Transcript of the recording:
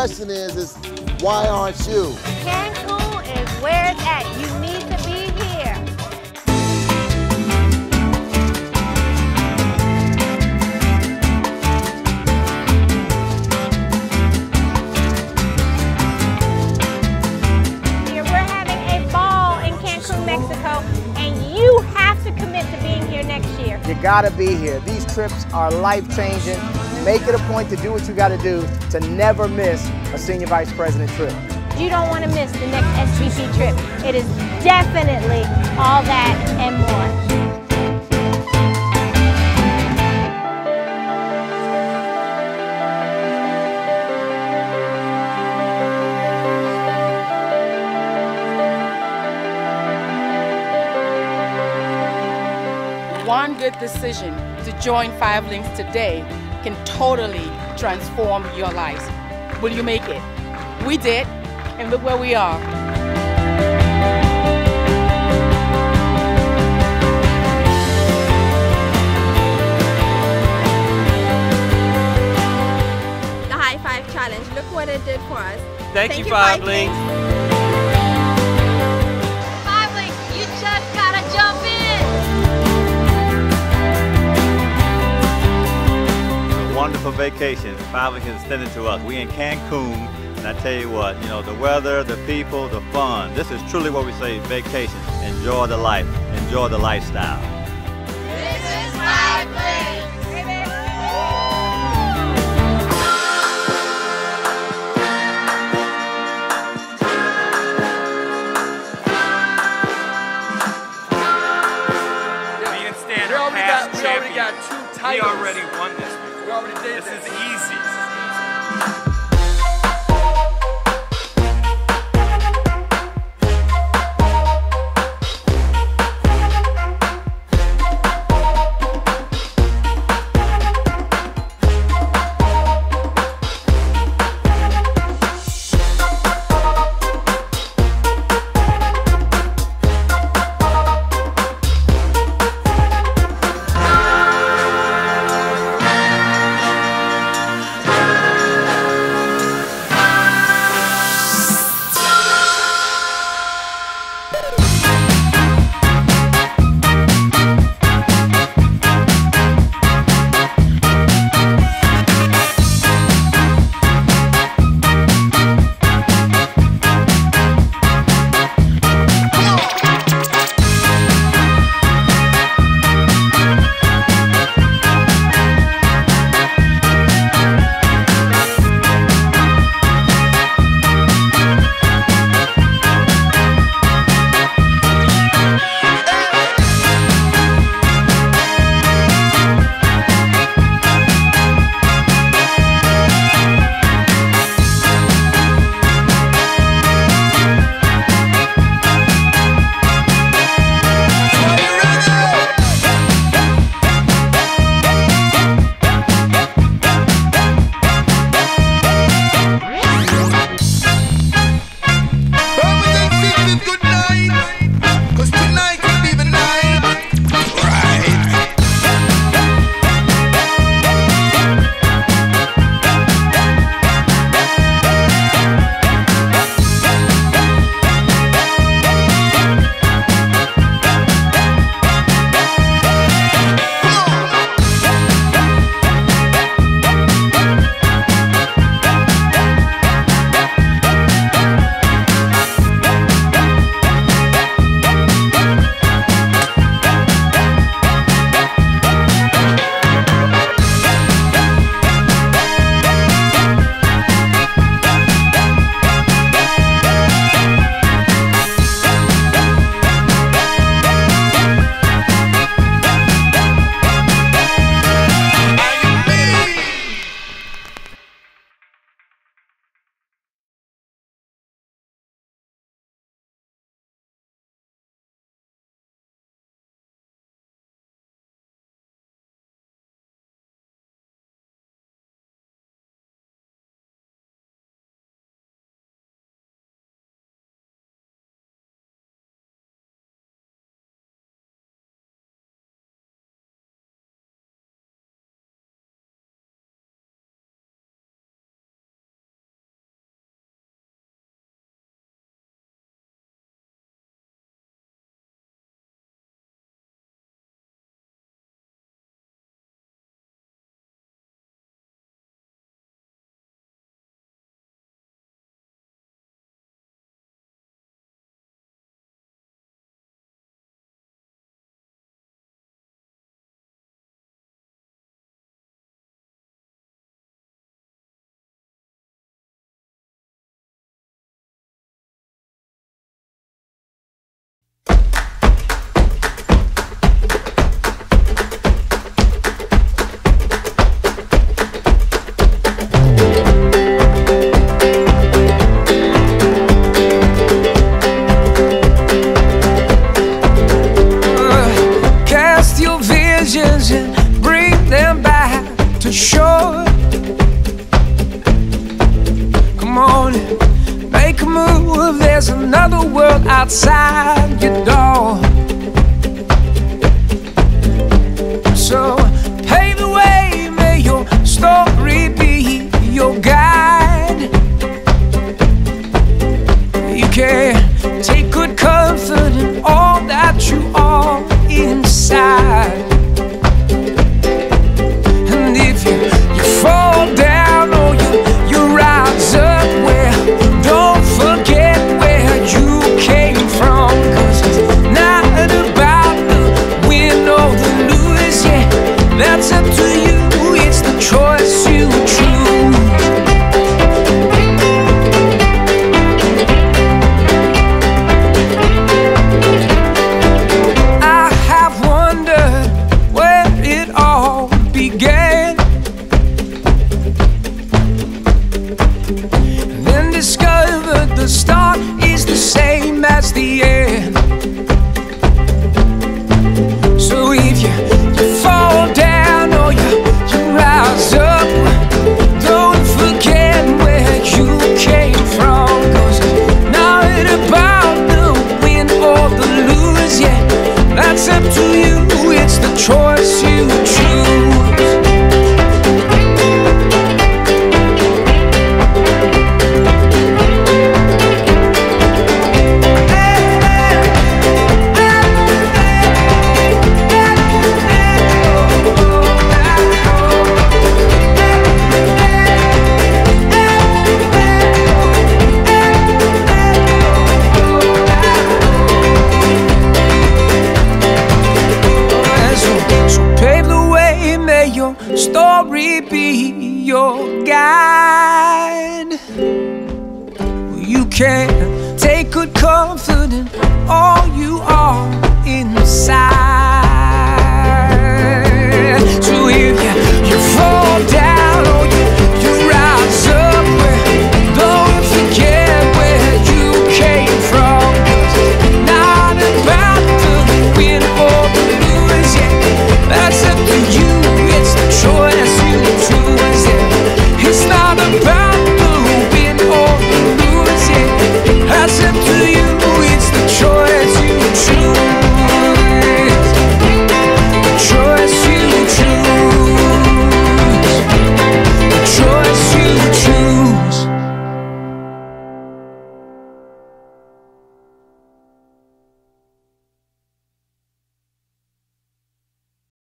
question is, is why aren't you? Cancun is where it's at. You need to be here. Here, We're having a ball in Cancun, Mexico, and you have to commit to being here next year. You gotta be here. These trips are life changing. Make it a point to do what you gotta do to never miss a senior vice president trip. You don't want to miss the next SVP trip. It is definitely all that and more. One good decision to join Five Linx today can totally transform your lives. Will you make it? We did, and look where we are. the High Five Challenge. Look what it did for us. Thank, you, Five Linx. Five Vacation. Five Linx extended to us. We in Cancun, and I tell you what, you know, the weather, the people, the fun. This is truly what we say vacation. Enjoy the life. Enjoy the lifestyle. time. You choice your guide. You can take good comfort in all you are inside. So if you, you fall down.